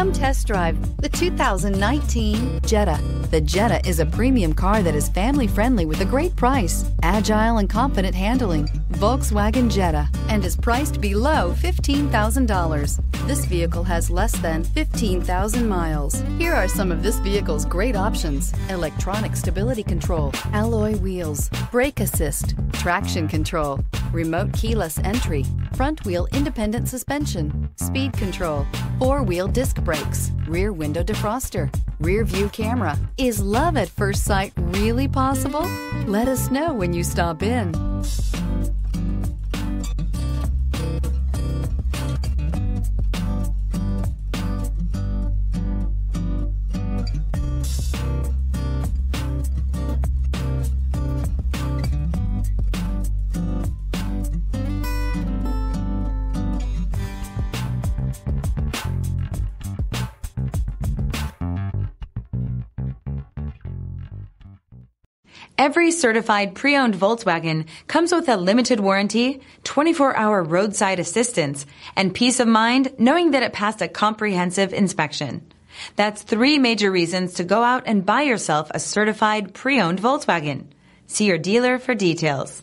Come test drive the 2019 Jetta. The Jetta is a premium car that is family friendly with a great price, agile and confident handling. Volkswagen Jetta and is priced below $15,000. This vehicle has less than 15,000 miles. Here are some of this vehicle's great options electronic stability control, alloy wheels, brake assist, traction control, remote keyless entry, front wheel independent suspension, speed control, four wheel disc brakes, rear window defroster, rear view camera. Is love at first sight really possible? Let us know when you stop in. Every certified pre-owned Volkswagen comes with a limited warranty, 24-hour roadside assistance, and peace of mind knowing that it passed a comprehensive inspection. That's three major reasons to go out and buy yourself a certified pre-owned Volkswagen. See your dealer for details.